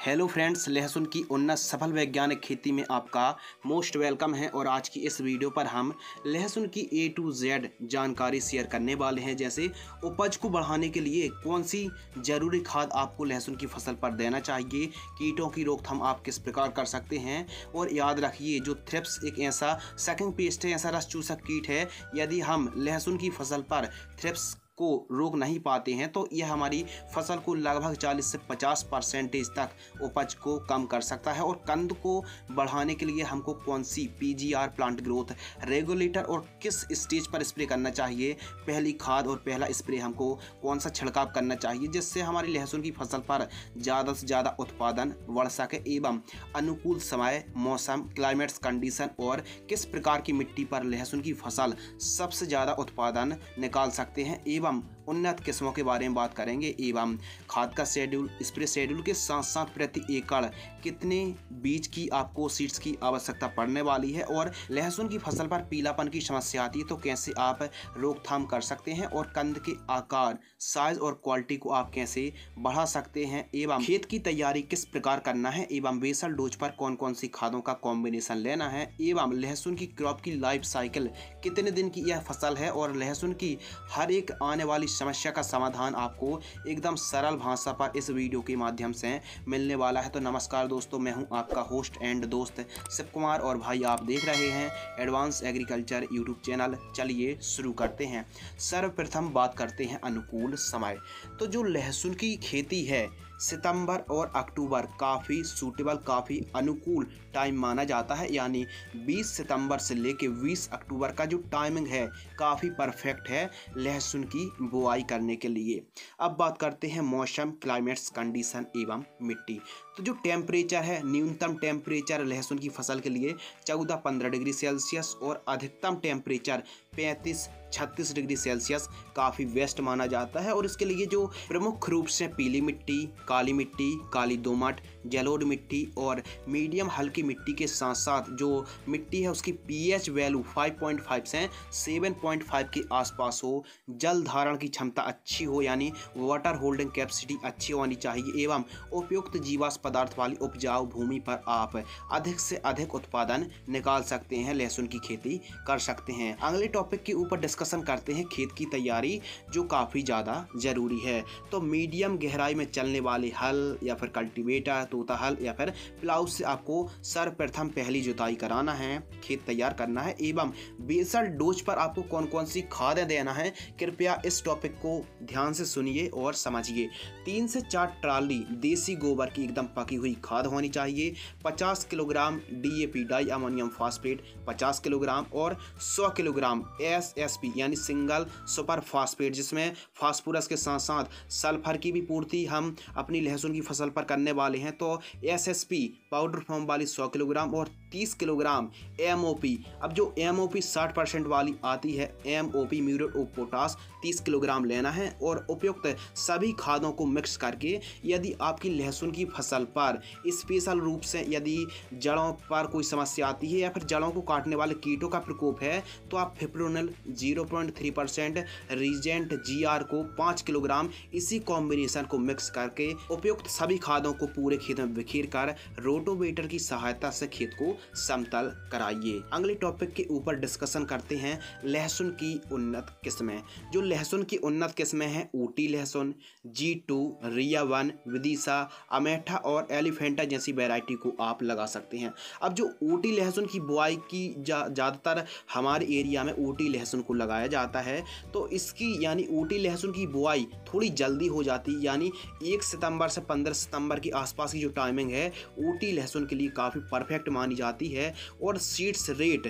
Hello friends, लहसुन की उन्नत सफल वैज्ञानिक खेती में आपका मोस्ट वेलकम है और आज की इस वीडियो पर हम लहसुन की ए टू जेड जानकारी शेयर करने वाले हैं। जैसे उपज को बढ़ाने के लिए कौन सी ज़रूरी खाद आपको लहसुन की फ़सल पर देना चाहिए, कीटों की रोकथाम आप किस प्रकार कर सकते हैं, और याद रखिए जो थ्रिप्स एक ऐसा सेकंड पेस्ट है, ऐसा रस चूसक कीट है, यदि हम लहसुन की फ़सल पर थ्रिप्स को रोक नहीं पाते हैं तो यह हमारी फ़सल को लगभग 40 से 50 परसेंटेज तक उपज को कम कर सकता है। और कंद को बढ़ाने के लिए हमको कौन सी पीजीआर प्लांट ग्रोथ रेगुलेटर और किस स्टेज पर स्प्रे करना चाहिए? पहली खाद और पहला स्प्रे हमको कौन सा छिड़काव करना चाहिए, जिससे हमारी लहसुन की फ़सल पर ज़्यादा से ज़्यादा उत्पादन बढ़ सके एवं अनुकूल समय, मौसम क्लाइमेट्स कंडीशन और किस प्रकार की मिट्टी पर लहसुन की फ़सल सबसे ज़्यादा उत्पादन निकाल सकते हैं एवं एवं उन्नत किस्मों के बारे में बात करेंगे एवं खाद का शेड्यूल स्प्रे शेड्यूल के साथ साथ प्रति एकड़ कितने बीज की आपको सीड्स की आवश्यकता पड़ने वाली है और लहसुन की फ़सल पर पीलापन की समस्या आती है तो कैसे आप रोकथाम कर सकते हैं और कंद के आकार साइज़ और क्वालिटी को आप कैसे बढ़ा सकते हैं एवं खेत की तैयारी किस प्रकार करना है एवं बेसल डोज पर कौन कौन सी खादों का कॉम्बिनेशन लेना है एवं लहसुन की क्रॉप की लाइफ साइकिल कितने दिन की यह फ़सल है और लहसुन की हर एक आने वाली समस्या का समाधान आपको एकदम सरल भाषा पर इस वीडियो के माध्यम से मिलने वाला है। तो नमस्कार दोस्तों, मैं हूँ आपका होस्ट एंड दोस्त शिव कुमार और भाई आप देख रहे हैं एडवांस एग्रीकल्चर यूट्यूब चैनल चलिए शुरू करते हैं। सर्वप्रथम बात करते हैं अनुकूल समय। तो जो लहसुन की खेती है सितंबर और अक्टूबर काफ़ी सूटेबल काफ़ी अनुकूल टाइम माना जाता है। यानी 20 सितंबर से लेके 20 अक्टूबर का जो टाइमिंग है, काफ़ी परफेक्ट है लहसुन की बुआई करने के लिए। अब बात करते हैं मौसम क्लाइमेट्स कंडीशन एवं मिट्टी। तो जो टेम्परेचर है, न्यूनतम टेम्परेचर लहसुन की फ़सल के लिए चौदह पंद्रह डिग्री सेल्सियस और अधिकतम टेम्परेचर पैंतीस छत्तीस डिग्री सेल्सियस काफ़ी वेस्ट माना जाता है। और इसके लिए जो प्रमुख रूप से पीली मिट्टी, काली मिट्टी, काली दोमट जलोड मिट्टी और मीडियम हल्की मिट्टी के साथ साथ जो मिट्टी है, उसकी पीएच वैल्यू 5.5 से 7.5 के आसपास हो, जल धारण की क्षमता अच्छी हो, यानी वाटर होल्डिंग कैपेसिटी अच्छी होनी चाहिए एवं उपयुक्त जीवाश पदार्थ वाली उपजाऊ भूमि पर आप अधिक से अधिक उत्पादन निकाल सकते हैं, लहसुन की खेती कर सकते हैं। अगले टॉपिक के ऊपर डिस्कशन करते हैं खेत की तैयारी, जो काफ़ी ज़्यादा ज़रूरी है। तो मीडियम गहराई में चलने वाले हल या फिर कल्टिवेटर तोता हल या फिर प्लाउ से आपको सर्वप्रथम पहली जुताई कराना है, खेत तैयार करना है। एवं बेसल डोज पर आपको कौन कौन सी खादें देना है, कृपया इस टॉपिक को ध्यान से सुनिए और समझिए। तीन से चार ट्राली देसी गोबर की एकदम पकी हुई खाद होनी चाहिए। पचास kilogram DAP di ammonium phosphate, पचास किलोग्राम और 100 किलोग्राम एस एस पी यानी सिंगल सुपर फास्फेट, जिसमें फास्फोरस के साथ साथ सल्फ़र की भी पूर्ति हम अपनी लहसुन की फ़सल पर करने वाले हैं। तो एसएसपी पाउडर फॉर्म वाली 100 किलोग्राम और 30 किलोग्राम एमओपी अब जो एमओपी 60 परसेंट वाली आती है MOP muriate of potash 30 kilogram लेना है और उपयुक्त सभी खादों को मिक्स करके यदि आपकी लहसुन की फ़सल पर स्पेशल रूप से यदि जड़ों पर कोई समस्या आती है या फिर जड़ों को काटने वाले कीटों का प्रकोप है तो आप fipronil zero point three percent, Regent G को पाँच किलोग्राम, इसी कॉम्बिनेशन को मिक्स करके उपयुक्त सभी खादों को पूरे खेत में बिखेर कर रोटोवेटर की सहायता से खेत को समतल कराइए। अगले टॉपिक के ऊपर डिस्कशन करते हैं, लहसुन की उन्नत किस्में। जो लहसुन की उन्नत किस्में हैं, ऊटी लहसुन जी टू रिया वन, विदिशा, अमेठा और एलिफेंटा जैसी वेराइटी को आप लगा सकते हैं। अब जो ऊटी लहसुन की बुआई की ज़्यादातर हमारे एरिया में ऊटी लहसुन को लगाया जाता है। तो इसकी यानी ऊटी लहसुन की बुआई थोड़ी जल्दी हो जाती, यानी एक सितंबर से पंद्रह सितंबर के आसपास की जो टाइमिंग है, ऊटी लहसुन के लिए काफ़ी परफेक्ट मानी जाती है और सीड्स रेट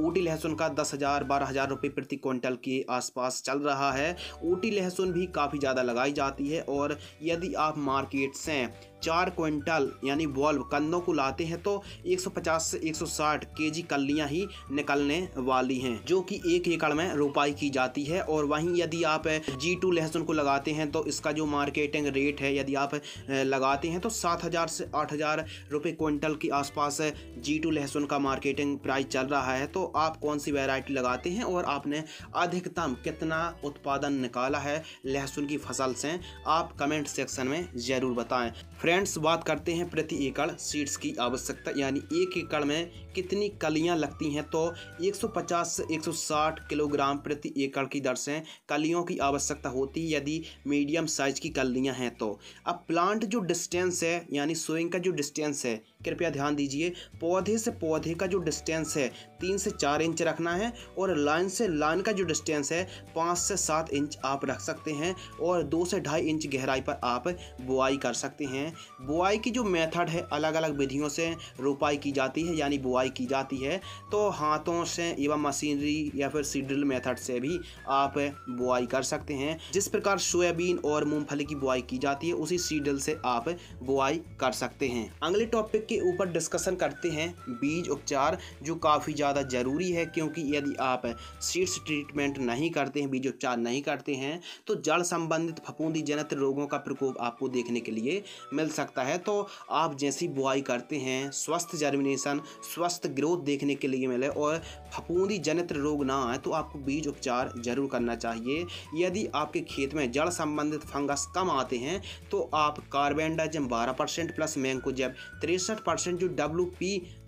ऊटी लहसुन का दस हज़ार, बारह हज़ार रुपये प्रति क्विंटल के आसपास चल रहा है। ऊटी लहसुन भी काफ़ी ज़्यादा लगाई जाती है और यदि आप मार्केट से चार क्विंटल यानी बॉल्व कंदों को लाते हैं तो 150 से 160 केजी कलियाँ ही निकलने वाली हैं, जो कि एक एकड़ में रोपाई की जाती है। और वहीं यदि आप जी टू लहसुन को लगाते हैं तो इसका जो मार्केटिंग रेट है, यदि आप लगाते हैं तो सात हज़ार से आठ हज़ार रुपये क्विंटल के आसपास जी टू लहसुन का मार्केटिंग प्राइस चल रहा है तो आप कौन सी वेराइटी लगाते हैं और आपने अधिकतम कितना उत्पादन निकाला है लहसुन की फ़सल से? आप कमेंट सेक्शन में ज़रूर बताएँ। फ्रेंड्स, बात करते हैं प्रति एकड़ सीड्स की आवश्यकता, यानी एक एकड़ में कितनी कलियाँ लगती हैं? तो 150 से 160 किलोग्राम प्रति एकड़ की दर से कलियों की आवश्यकता होती है यदि मीडियम साइज़ की कलियाँ हैं तो। अब प्लांट जो डिस्टेंस है, यानी सोइंग का जो डिस्टेंस है, कृपया ध्यान दीजिए, पौधे से पौधे का जो डिस्टेंस है तीन से चार इंच रखना है और लाइन से लाइन का जो डिस्टेंस है, पाँच से सात इंच आप रख सकते हैं और दो से ढाई इंच गहराई पर आप बुआई कर सकते हैं। बुआई की जो मेथड है अलग अलग विधियों से रोपाई की जाती है, यानी बुआई की जाती है। तो हाथों से एवं मशीनरी या फिर सीड्रिल मेथड से भी आप बुआई कर सकते हैं। जिस प्रकार सोयाबीन और मूंगफली की बुआई की जाती है, उसी सीड्रिल से आप बुआई कर सकते हैं। अगले टॉपिक के ऊपर डिस्कशन करते हैं बीज उपचार, जो काफ़ी ज़्यादा ज़रूरी है, क्योंकि यदि आप सीड्स ट्रीटमेंट नहीं करते हैं बीज उपचार नहीं करते हैं तो जड़ संबंधित फफूंदी जनित रोगों का प्रकोप आपको देखने के लिए मिल सकता है। तो आप जैसी बुआई करते हैं, स्वस्थ जर्मिनेशन स्वस्थ ग्रोथ देखने के लिए मिले और फफूंदी जनित रोग ना आए तो आपको बीज उपचार ज़रूर करना चाहिए। यदि आपके खेत में जड़ संबंधित फंगस कम आते हैं तो आप कार्बेंडाजम बारह परसेंट प्लस मैंको तिरसठ परसेंट जो डब्ल्यू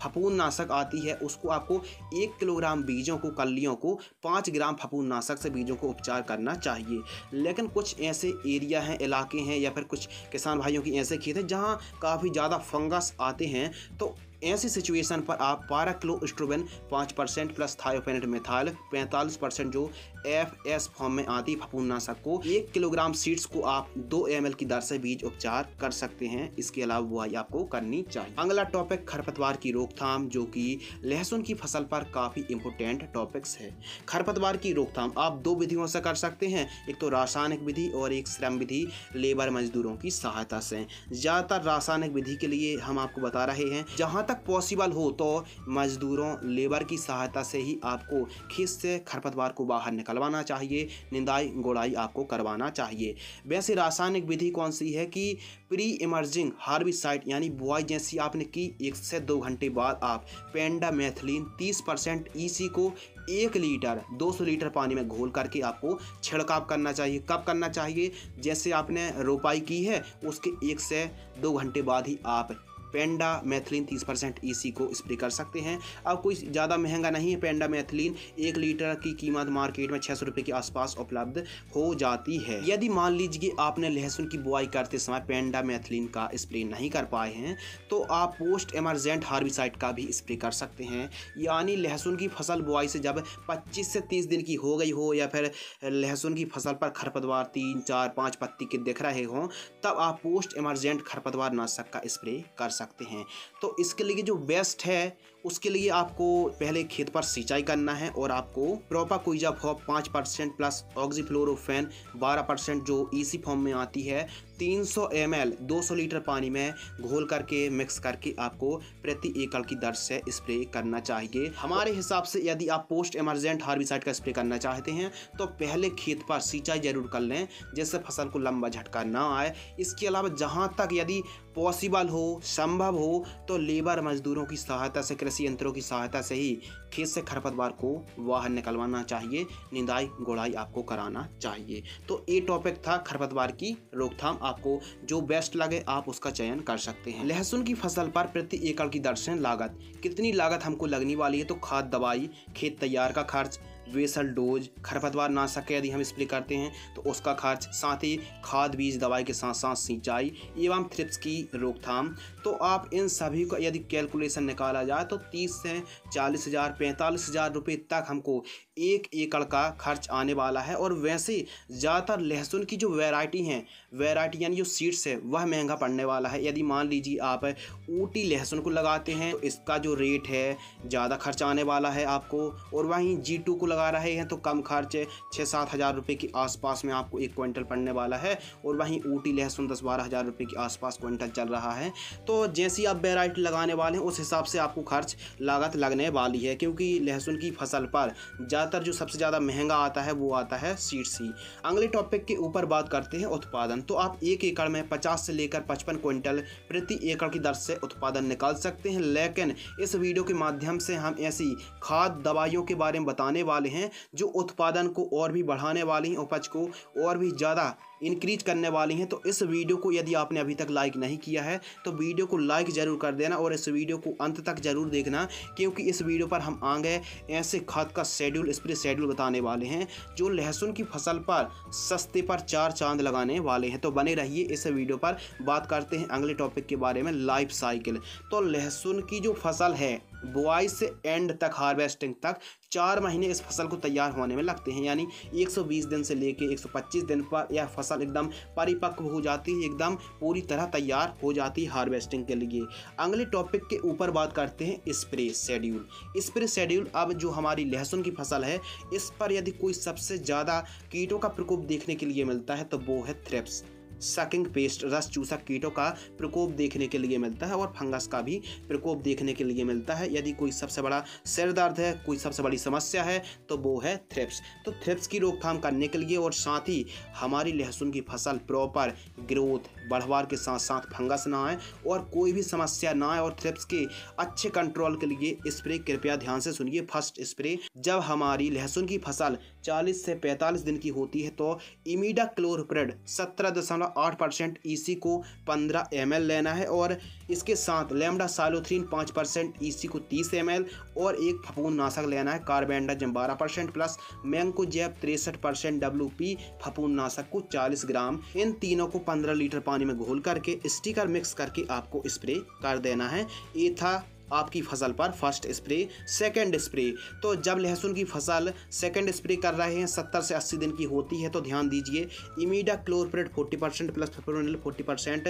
फपून नाशक आती है, उसको आपको एक किलोग्राम बीजों को, कलियों को, पाँच ग्राम फपून नाशक से बीजों को उपचार करना चाहिए। लेकिन कुछ ऐसे एरिया हैं, इलाके हैं या फिर कुछ किसान भाइयों की ऐसे खेत हैं जहाँ काफ़ी ज़्यादा फंगस आते हैं तो ऐसी सिचुएशन पर आप बारह किलो स्ट्रोबेन पाँच परसेंट प्लस थायोपेनेट मेथाइल पैंतालीस परसेंट जो एफ़ एस फॉर्म में आती फफूंदनाशक को एक किलोग्राम सीड्स को आप दो एम की दर से बीज उपचार कर सकते हैं। इसके अलावा बुआई आपको करनी चाहिए। अगला टॉपिक खरपतवार की रोकथाम, जो कि लहसुन की फ़सल पर काफ़ी इंपोर्टेंट टॉपिक्स है। खरपतवार की रोकथाम आप दो विधियों से कर सकते हैं। एक तो रासायनिक विधि और एक श्रम विधि, लेबर मजदूरों की सहायता से। ज़्यादातर रासायनिक विधि के लिए हम आपको बता रहे हैं, जहाँ तक पॉसिबल हो तो मजदूरों, लेबर की सहायता से ही आपको खेत से खरपतवार को बाहर निकलवाना चाहिए, निंदाई गोड़ाई आपको करवाना चाहिए। वैसे रासायनिक विधि कौन सी है कि प्री इमर्जिंग हार्बिसाइड यानी बुआई जैसी आपने की एक से दो घंटे बाद आप पेंडा मैथिलीन तीस परसेंट ई को एक लीटर 200 लीटर पानी में घोल करके आपको छिड़काव करना चाहिए। कब करना चाहिए? जैसे आपने रोपाई की है, उसके एक से दो घंटे बाद ही आप पेंडा मैथिलीन तीस परसेंट ई को स्प्रे कर सकते हैं। अब कोई ज़्यादा महँगा नहीं है, पेंडा मैथिलीन एक लीटर की कीमत मार्केट में छः सौ के आसपास उपलब्ध हो जाती है। यदि मान लीजिए आपने लहसुन की बुआई करते समय पेंडा मैथिलीन का स्प्रे नहीं कर पाए हैं तो आप पोस्ट एमरजेंट हार्बिसाइड का भी स्प्रे कर सकते हैं। यानी लहसुन की फ़सल बुआई से जब 25 से 30 दिन की हो गई हो या फिर लहसुन की फ़सल पर खरपतवार तीन, चार, पाँच पत्ती के दिख रहे हों, तब आप पोस्ट एमरजेंट खरपतवार नाशक का स्प्रे कर सकते सकते हैं। तो इसके लिए जो बेस्ट है उसके लिए आपको पहले खेत पर सिंचाई करना है और आपको प्रोपा कुइजा फॉप पाँच परसेंट प्लस ऑक्सीफ्लोरोफेन बारह परसेंट जो ईसी फॉर्म में आती है 300 सौ एम एल लीटर पानी में घोल करके, मिक्स करके आपको प्रति एकड़ की दर से स्प्रे करना चाहिए। हमारे हिसाब से यदि आप पोस्ट एमरजेंट हार्बिसाइड का स्प्रे करना चाहते हैं तो पहले खेत पर सिंचाई ज़रूर कर लें, जिससे फ़सल को लंबा झटका ना आए। इसके अलावा जहाँ तक यदि पॉसिबल हो, संभव हो तो लेबर मजदूरों की सहायता से कृषि यंत्रों की सहायता से ही खेत से खरपतवार को बाहर निकलवाना चाहिए, निंदाई गोड़ाई आपको कराना चाहिए। तो ये टॉपिक था खरपतवार की रोकथाम आपको। जो बेस्ट लगे, आप उसका चयन कर सकते हैं। लहसुन की फ़सल पर प्रति एकड़ की दर्शन लागत, कितनी लागत हमको लगने वाली है? तो खाद, दवाई, खेत तैयार का खर्च, वेसल, डोज, खरपतवार नाशक यदि हम स्प्रे करते हैं तो उसका खर्च, साथ ही खाद, बीज, दवाई के साथ साथ सिंचाई एवं थ्रिप्स की रोकथाम। तो आप इन सभी को यदि कैलकुलेशन निकाला जाए तो तीस से चालीस हज़ार, पैंतालीस हज़ार रुपये तक हमको एक एकड़ का खर्च आने वाला है। और वैसे ज़्यादातर लहसुन की जो वैरायटी हैं वैरायटी यानी जो सीड्स है, वह महँगा पड़ने वाला है। यदि मान लीजिए आप ऊटी लहसुन को लगाते हैं तो इसका जो रेट है, ज़्यादा खर्च आने वाला है आपको। और वहीं जी टू को लगा रहे हैं तो कम खर्च छः सात हज़ार रुपये के आसपास में आपको एक क्विंटल पड़ने वाला है। और वहीं ऊटी लहसुन दस बारह हज़ार रुपये के आसपास क्विंटल चल रहा है। तो जैसी आप वेराइटी लगाने वाले हैं, उस हिसाब से आपको खर्च, लागत लगने वाली है, क्योंकि लहसुन की फ़सल पर ज़्यादातर जो सबसे ज़्यादा महँगा आता है, वो आता है सीड सी अगले टॉपिक के ऊपर बात करते हैं उत्पादन। तो आप एक एकड़ में 50 से लेकर 55 क्विंटल प्रति एकड़ की दर से उत्पादन निकाल सकते हैं, लेकिन इस वीडियो के माध्यम से हम ऐसी खाद दवाइयों के बारे में बताने वाले हैं, जो उत्पादन को और भी बढ़ाने वाली हैं, उपज को और भी ज़्यादा इंक्रीज करने वाली हैं तो इस वीडियो को यदि आपने अभी तक लाइक नहीं किया है तो वीडियो को लाइक ज़रूर कर देना और इस वीडियो को अंत तक ज़रूर देखना, क्योंकि इस वीडियो पर हम आ गए ऐसे खाद का शेड्यूल स्प्रे शेड्यूल बताने वाले हैं, जो लहसुन की फ़सल पर सस्ते पर चार चाँद लगाने वाले हैं। तो बने रहिए इस वीडियो पर, बात करते हैं अगले टॉपिक के बारे में लाइफ साइकिल तो लहसुन की जो फ़सल है बुआई से एंड तक हार्वेस्टिंग तक, चार महीने इस फ़सल को तैयार होने में लगते हैं। यानी 120 दिन से लेके 125 दिन पर यह फ़सल एकदम परिपक्व हो जाती है, एकदम पूरी तरह तैयार हो जाती है हार्वेस्टिंग के लिए। अगले टॉपिक के ऊपर बात करते हैं स्प्रे शेड्यूल स्प्रे शेड्यूल अब जो हमारी लहसुन की फ़सल है, इस पर यदि कोई सबसे ज़्यादा कीटों का प्रकोप देखने के लिए मिलता है तो वो है थ्रेप्स सकिंग पेस्ट रस चूसक कीटों का प्रकोप देखने के लिए मिलता है और फंगस का भी प्रकोप देखने के लिए मिलता है। यदि कोई सबसे बड़ा सिर दर्द है, कोई सबसे बड़ी समस्या है तो वो है थ्रिप्स तो थ्रिप्स की रोकथाम करने के लिए और साथ ही हमारी लहसुन की फ़सल प्रॉपर ग्रोथ बढ़वार के साथ साथ फंगस ना आए और कोई भी समस्या ना आए और थ्रिप्स के अच्छे कंट्रोल के लिए स्प्रे कृपया ध्यान से सुनिए। फ़र्स्ट स्प्रे जब हमारी लहसुन की फ़सल 40 से 45 दिन की होती है तो इमीडा क्लोरप्रेड सत्रह दशमलव आठ परसेंट ई e को पंद्रह एमएल लेना है और इसके साथ लेमडा सालोथ्रीन पाँच परसेंट ईसी को तीस एमएल और एक फपून नाशक लेना है कार्बेंडाजम बारह परसेंट प्लस मैंगको जैब तिरसठ परसेंट डब्ल्यू पी फपून नाशक को चालीस ग्राम। इन तीनों को पंद्रह लीटर पानी में घोल करके स्टिकर मिक्स करके आपको स्प्रे कर देना है। एथा आपकी फ़सल पर फ़र्स्ट स्प्रे सेकंड स्प्रे तो जब लहसुन की फ़सल सेकंड स्प्रे कर रहे हैं, सत्तर से अस्सी दिन की होती है तो ध्यान दीजिए, imidacloprid forty percent plus fipronil forty percent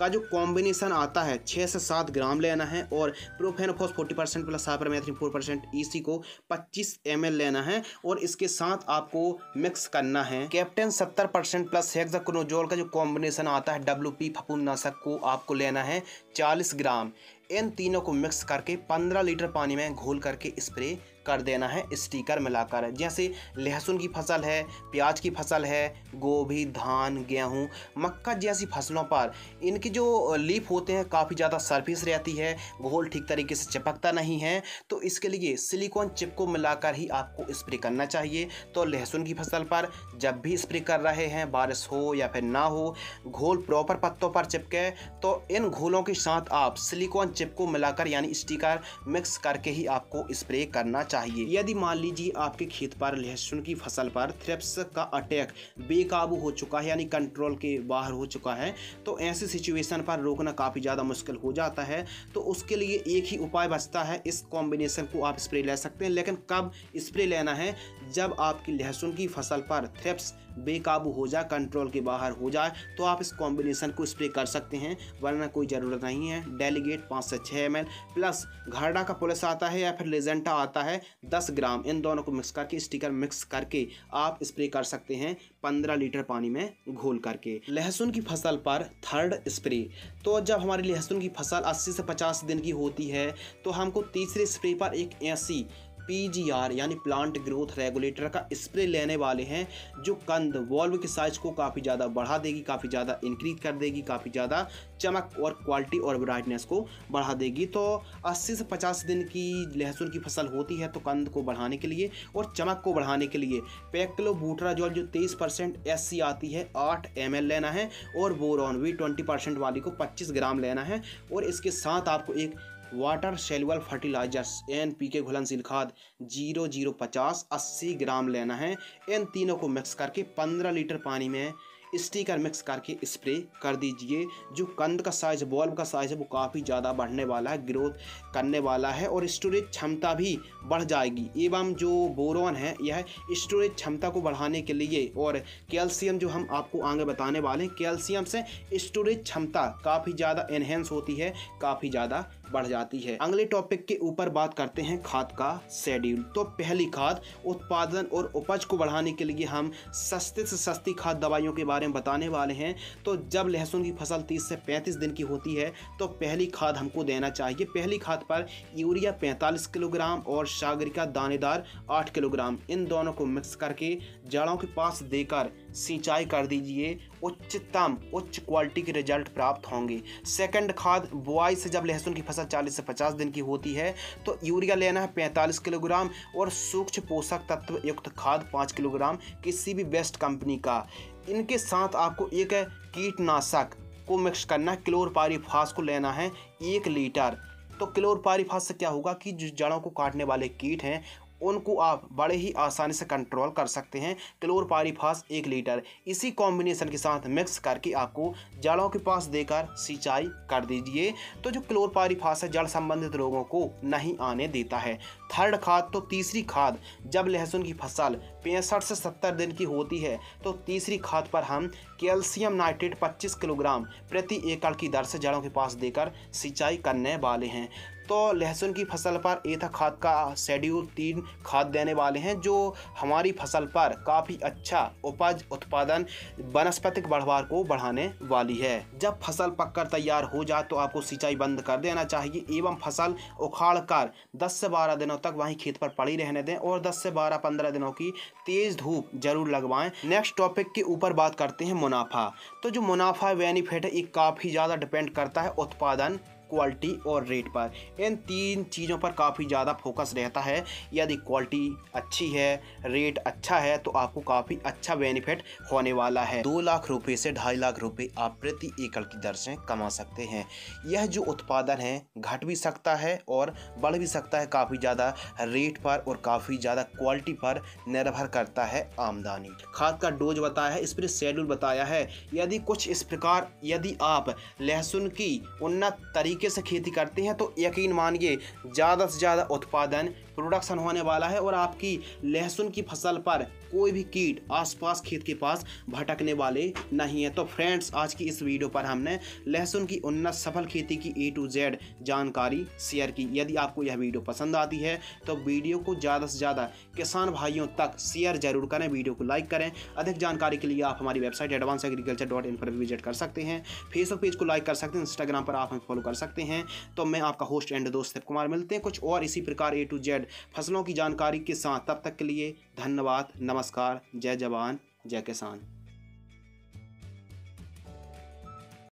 का जो कॉम्बिनेशन आता है छः से सात ग्राम लेना है और profenofos forty percent plus cypermethrin four percent EC को पच्चीस एम लेना है और इसके साथ आपको मिक्स करना है। कैप्टन सत्तर परसेंट प्लस हेक्साक्रोनोजोल का जो कॉम्बिनेशन आता है डब्ल्यू पी फपूनाशक को आपको लेना है चालीस ग्राम। इन तीनों को मिक्स करके 15 लीटर पानी में घोल करके स्प्रे कर देना है, स्टीकर मिलाकर। जैसे लहसुन की फ़सल है, प्याज की फ़सल है, गोभी, धान, गेहूँ, मक्का जैसी फ़सलों पर इनकी जो लीफ होते हैं, काफ़ी ज़्यादा सरफेस रहती है, घोल ठीक तरीके से चिपकता नहीं है। तो इसके लिए सिलिकॉन चिप को मिलाकर ही आपको स्प्रे करना चाहिए। तो लहसुन की फ़सल पर जब भी स्प्रे कर रहे हैं, बारिश हो या फिर ना हो, घोल प्रॉपर पत्तों पर चिपके तो इन घोलों के साथ आप सिलिकॉन चिप को मिलाकर यानी स्टिकर मिक्स करके ही आपको स्प्रे करना चाहिए। चाहिए। यदि मान लीजिए आपके खेत पर लहसुन की फ़सल पर थ्रेप्स का अटैक बेकाबू हो चुका है, यानी कंट्रोल के बाहर हो चुका है तो ऐसी सिचुएशन पर रोकना काफ़ी ज़्यादा मुश्किल हो जाता है। तो उसके लिए एक ही उपाय बचता है, इस कॉम्बिनेशन को आप स्प्रे ले सकते हैं, लेकिन कब स्प्रे लेना है जब आपकी लहसुन की फ़सल पर थ्रेप्स बेकाबू हो जाए कंट्रोल के बाहर हो जाए तो आप इस कॉम्बिनेशन को स्प्रे कर सकते हैं, वरना कोई ज़रूरत नहीं है। डेलीगेट पाँच से छः एम प्लस घरडा का पुलिस आता है या फिर लेजेंटा आता है, दस ग्राम, इन दोनों को मिक्स करके स्टिकर मिक्स करके आप स्प्रे कर सकते हैं पंद्रह लीटर पानी में घोल करके। लहसुन की फ़सल पर थर्ड स्प्रे तो जब हमारी लहसुन की फ़सल अस्सी से पचास दिन की होती है तो हमको तीसरे स्प्रे पर एक ऐसी पीजीआर यानी प्लांट ग्रोथ रेगुलेटर का स्प्रे लेने वाले हैं, जो कंद वॉल्व के साइज़ को काफ़ी ज़्यादा बढ़ा देगी, काफ़ी ज़्यादा इंक्रीज कर देगी, काफ़ी ज़्यादा चमक और क्वालिटी और ब्राइटनेस को बढ़ा देगी। तो 80 से 50 दिन की लहसुन की फ़सल होती है तो कंद को बढ़ाने के लिए और चमक को बढ़ाने के लिए पैक्लो बूटरा जो जो तेईस परसेंट एस आती है, आठ एम लेना है और बोरॉन वी ट्वेंटी परसेंट वाली को पच्चीस ग्राम लेना है। और इसके साथ आपको एक water soluble fertilizers, N P K घुलनशील खाद, ज़ीरो ज़ीरो पचास, अस्सी ग्राम लेना है। इन तीनों को मिक्स करके पंद्रह लीटर पानी में स्टीकर मिक्स करके स्प्रे कर दीजिए, जो कंद का साइज़ बॉल्ब का साइज़ है, वो काफ़ी ज़्यादा बढ़ने वाला है ग्रोथ करने वाला है और स्टोरेज क्षमता भी बढ़ जाएगी। एवं जो बोरोन है, यह स्टोरेज क्षमता को बढ़ाने के लिए और कैल्शियम जो हम आपको आगे बताने वाले हैं कैल्शियम से स्टोरेज क्षमता काफ़ी ज़्यादा इन्हेंस होती है, काफ़ी ज़्यादा बढ़ जाती है। अगले टॉपिक के ऊपर बात करते हैं खाद का शेड्यूल तो पहली खाद, उत्पादन और उपज को बढ़ाने के लिए हम सस्ते से सस्ती खाद दवाइयों के बारे में बताने वाले हैं। तो जब लहसुन की फ़सल 30 से 35 दिन की होती है तो पहली खाद हमको देना चाहिए। पहली खाद पर यूरिया 45 किलोग्राम और सागरिका दानेदार 8 किलोग्राम। इन दोनों को मिक्स करके जड़ों के पास देकर सिंचाई कर दीजिए। उच्चतम, उच्च क्वालिटी के रिज़ल्ट प्राप्त होंगे। सेकंड खाद, बुआई से जब लहसुन की फ़सल 40 से 50 दिन की होती है तो यूरिया लेना है 45 किलोग्राम और सूक्ष्म पोषक तत्व युक्त खाद 5 किलोग्राम किसी भी बेस्ट कंपनी का। इनके साथ आपको एक कीटनाशक को मिक्स करना क्लोरपारीफास को लेना है एक लीटर। तो क्लोरपारीफास से क्या होगा कि जो जड़ों को काटने वाले कीट हैं उनको आप बड़े ही आसानी से कंट्रोल कर सकते हैं। क्लोरपारीफास एक लीटर। इसी कॉम्बिनेशन के साथ मिक्स करके आपको जड़ों के पास देकर सिंचाई कर दीजिए। तो जो क्लोरपारीफास है, जड़ संबंधित रोगों को नहीं आने देता है। थर्ड खाद तो तीसरी खाद। जब लहसुन की फ़सल पैंसठ से सत्तर दिन की होती है तो तीसरी खाद पर हम कैल्शियम नाइट्रेट 25 किलोग्राम प्रति एकड़ की दर से जड़ों के पास देकर सिंचाई करने वाले हैं। तो लहसुन की फ़सल पर एथा खाद का शेड्यूल, तीन खाद देने वाले हैं, जो हमारी फ़सल पर काफ़ी अच्छा उपज उत्पादन वनस्पतिक बढ़वार को बढ़ाने वाली है। जब फ़सल पककर तैयार हो जाए तो आपको सिंचाई बंद कर देना चाहिए एवं फ़सल उखाड़ कर दस से बारह दिनों तक वहीं खेत पर पड़ी रहने दें और दस से बारह पंद्रह दिनों की तेज़ धूप ज़रूर लगवाएँ। नेक्स्ट टॉपिक के ऊपर बात करते हैं मुनाफा। तो जो मुनाफा बेनिफिट है, ये काफ़ी ज़्यादा डिपेंड करता है उत्पादन क्वालिटी और रेट पर। इन तीन चीज़ों पर काफ़ी ज़्यादा फोकस रहता है। यदि क्वालिटी अच्छी है रेट अच्छा है तो आपको काफ़ी अच्छा बेनिफिट होने वाला है। दो लाख रुपए से ढाई लाख रुपए आप प्रति एकड़ की दर से कमा सकते हैं। यह जो उत्पादन है, घट भी सकता है और बढ़ भी सकता है। काफ़ी ज़्यादा रेट पर और काफ़ी ज़्यादा क्वालिटी पर निर्भर करता है आमदनी। खाद का डोज बताया है, इस पर शेड्यूल बताया है। यदि कुछ इस प्रकार, यदि आप लहसुन की उन्नत तरीके तरीके से खेती करते हैं तो यकीन मानिए ज़्यादा से ज़्यादा उत्पादन प्रोडक्शन होने वाला है और आपकी लहसुन की फ़सल पर कोई भी कीट आसपास खेत के पास भटकने वाले नहीं है। तो फ्रेंड्स आज की इस वीडियो पर हमने लहसुन की उन्नत सफल खेती की ए टू जेड जानकारी शेयर की। यदि आपको यह वीडियो पसंद आती है तो वीडियो को ज़्यादा से ज़्यादा किसान भाइयों तक शेयर ज़रूर करें। वीडियो को लाइक करें। अधिक जानकारी के लिए आप हमारी website advance agriculture dot in पर विज़िट कर सकते हैं। फेसबुक पेज को लाइक कर सकते हैं। इंस्टाग्राम पर आप हमें फॉलो कर सकते हैं। तो मैं आपका होस्ट एंड दोस्त कुमार मिलते हैं। कुछ और इसी प्रकार ए टू जेड फ़सलों की जानकारी के साथ तब तक के लिए धन्यवाद, नमस्कार, जय जवान, जय किसान।